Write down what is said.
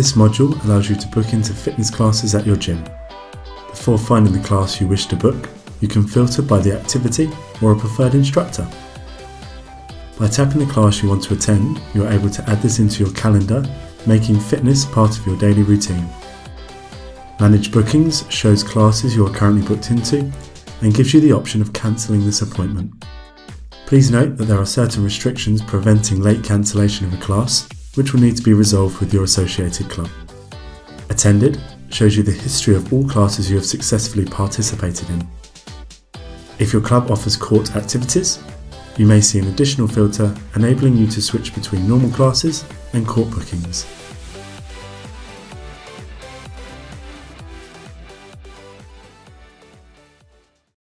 This module allows you to book into fitness classes at your gym. Before finding the class you wish to book, you can filter by the activity or a preferred instructor. By tapping the class you want to attend, you are able to add this into your calendar, making fitness part of your daily routine. Manage Bookings shows classes you are currently booked into and gives you the option of cancelling this appointment. Please note that there are certain restrictions preventing late cancellation of a class, which will need to be resolved with your associated club. Attended shows you the history of all classes you have successfully participated in. If your club offers court activities, you may see an additional filter enabling you to switch between normal classes and court bookings.